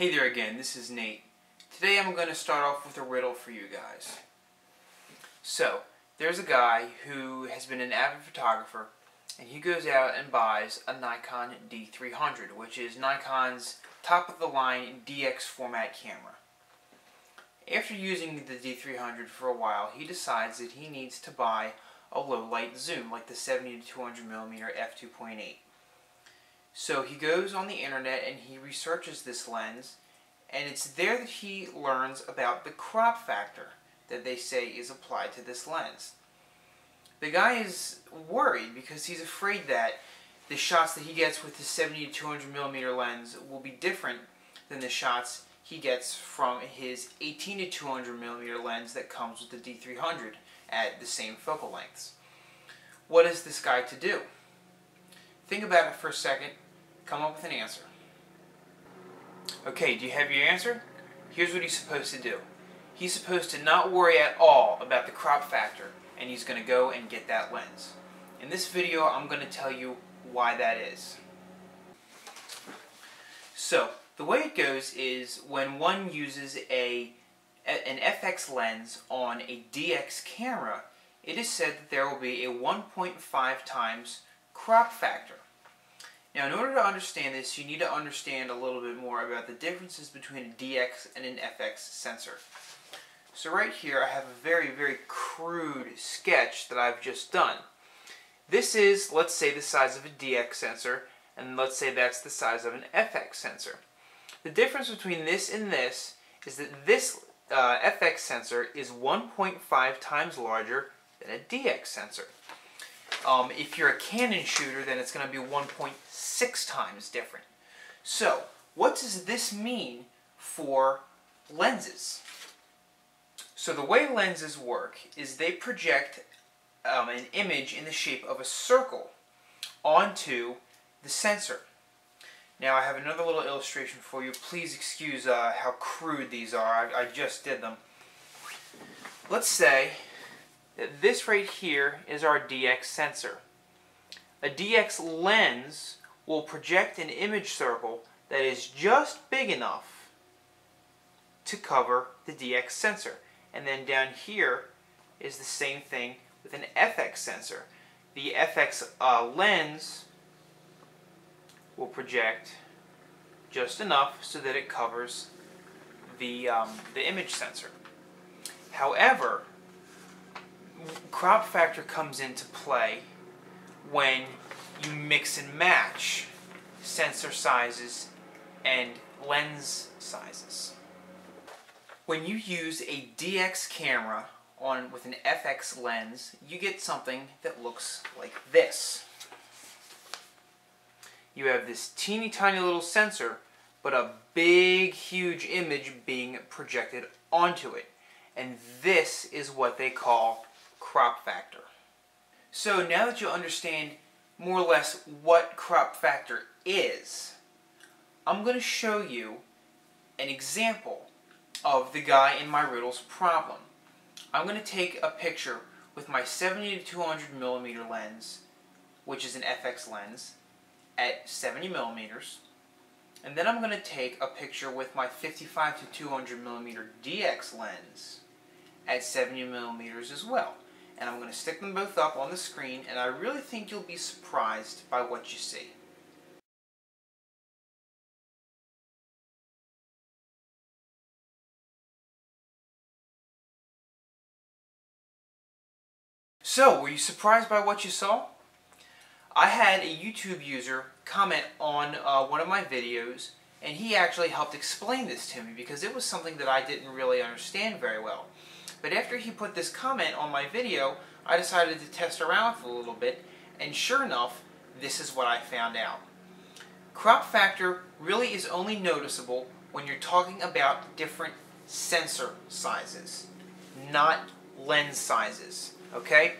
Hey there again, this is Nate. Today I'm going to start off with a riddle for you guys. So, there's a guy who has been an avid photographer and he goes out and buys a Nikon D300 which is Nikon's top of the line DX format camera. After using the D300 for a while he decides that he needs to buy a low light zoom like the 70-200mm f2.8. So he goes on the internet and he researches this lens and it's there that he learns about the crop factor that they say is applied to this lens. The guy is worried because he's afraid that the shots that he gets with the 70 to 200 millimeter lens will be different than the shots he gets from his 18 to 200 millimeter lens that comes with the D300 at the same focal lengths. What is this guy to do? Think about it for a second, come up with an answer. Okay, do you have your answer? Here's what he's supposed to do. He's supposed to not worry at all about the crop factor, and he's going to go and get that lens. In this video, I'm going to tell you why that is. So, the way it goes is when one uses a an FX lens on a DX camera, it is said that there will be a 1.5 times crop factor. Now, in order to understand this, you need to understand a little bit more about the differences between a DX and an FX sensor. So right here, I have a very, very crude sketch that I've just done. This is, let's say, the size of a DX sensor, and let's say that's the size of an FX sensor. The difference between this and this is that this uh, FX sensor is 1.5 times larger than a DX sensor. Um, if you're a Canon shooter, then it's going to be 1.6 times different. So, what does this mean for lenses? So the way lenses work is they project um, an image in the shape of a circle onto the sensor. Now I have another little illustration for you. Please excuse uh, how crude these are. I, I just did them. Let's say this right here is our DX sensor. A DX lens will project an image circle that is just big enough to cover the DX sensor. And then down here is the same thing with an FX sensor. The FX uh, lens will project just enough so that it covers the, um, the image sensor. However, crop factor comes into play when you mix and match sensor sizes and lens sizes. When you use a DX camera on with an FX lens, you get something that looks like this. You have this teeny tiny little sensor, but a big, huge image being projected onto it. And this is what they call crop factor. So now that you understand more or less what crop factor is, I'm going to show you an example of the guy in my riddles problem. I'm going to take a picture with my 70 to 200 millimeter lens, which is an FX lens, at 70 millimeters. And then I'm going to take a picture with my 55 to 200 millimeter DX lens at 70 millimeters as well. And I'm going to stick them both up on the screen, and I really think you'll be surprised by what you see. So, were you surprised by what you saw? I had a YouTube user comment on uh, one of my videos and he actually helped explain this to me because it was something that I didn't really understand very well. But after he put this comment on my video, I decided to test around for a little bit and sure enough, this is what I found out. Crop factor really is only noticeable when you're talking about different sensor sizes, not lens sizes, okay?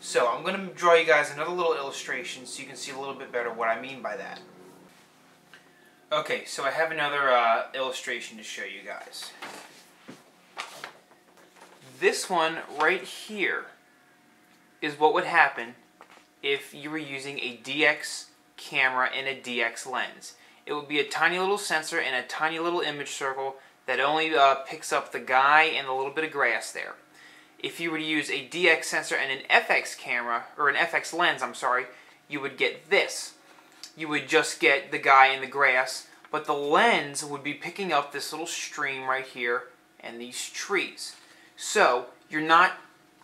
So I'm going to draw you guys another little illustration so you can see a little bit better what I mean by that. Okay, so I have another uh, illustration to show you guys. This one right here is what would happen if you were using a DX camera and a DX lens. it would be a tiny little sensor and a tiny little image circle that only uh, picks up the guy and a little bit of grass there. If you were to use a DX sensor and an FX camera, or an FX lens, I'm sorry, you would get this. You would just get the guy in the grass, but the lens would be picking up this little stream right here and these trees. So you're not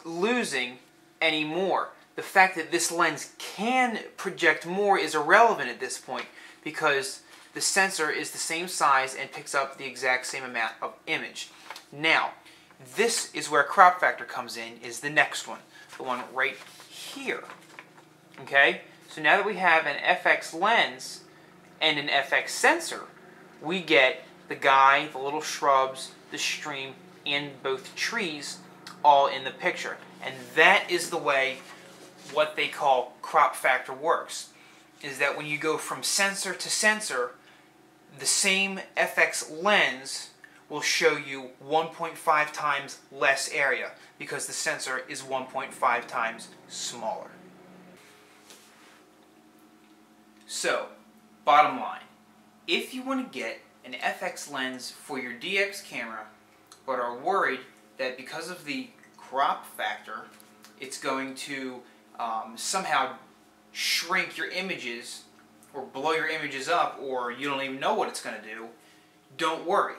losing any more. The fact that this lens can project more is irrelevant at this point because the sensor is the same size and picks up the exact same amount of image. Now, this is where crop factor comes in, is the next one, the one right here. Okay, so now that we have an FX lens and an FX sensor, we get the guy, the little shrubs, the stream, and both trees all in the picture. And that is the way what they call crop factor works. Is that when you go from sensor to sensor, the same FX lens will show you 1.5 times less area because the sensor is 1.5 times smaller. So, bottom line, if you want to get an FX lens for your DX camera but are worried that because of the crop factor, it's going to um, somehow shrink your images or blow your images up or you don't even know what it's going to do, don't worry.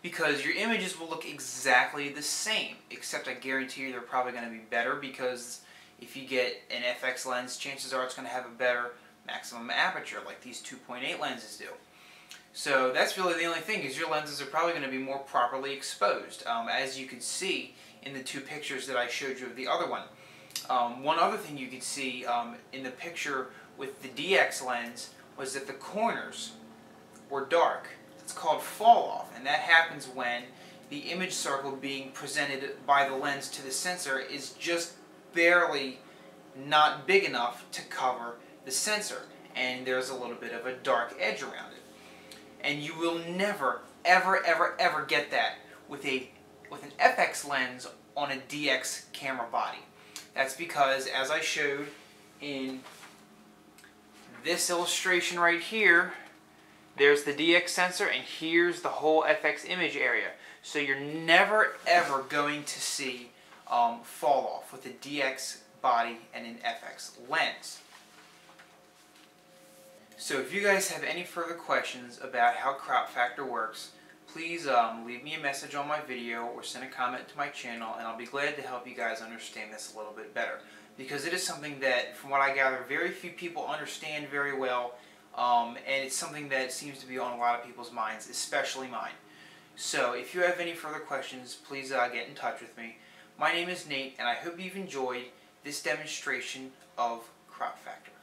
Because your images will look exactly the same, except I guarantee you they're probably going to be better because if you get an FX lens, chances are it's going to have a better maximum aperture like these 2.8 lenses do. So that's really the only thing is your lenses are probably going to be more properly exposed. Um, as you can see in the two pictures that I showed you of the other one. Um, one other thing you could see um, in the picture with the DX lens was that the corners were dark. It's called fall off and that happens when the image circle being presented by the lens to the sensor is just barely not big enough to cover the sensor and there's a little bit of a dark edge around it. And you will never, ever, ever, ever get that with a with an FX lens on a DX camera body. That's because, as I showed in this illustration right here, there's the DX sensor and here's the whole FX image area. So you're never ever going to see um, fall off with a DX body and an FX lens. So if you guys have any further questions about how crop factor works, please um, leave me a message on my video or send a comment to my channel and I'll be glad to help you guys understand this a little bit better. Because it is something that, from what I gather, very few people understand very well um, and it's something that seems to be on a lot of people's minds, especially mine. So if you have any further questions, please uh, get in touch with me. My name is Nate and I hope you've enjoyed this demonstration of crop factor.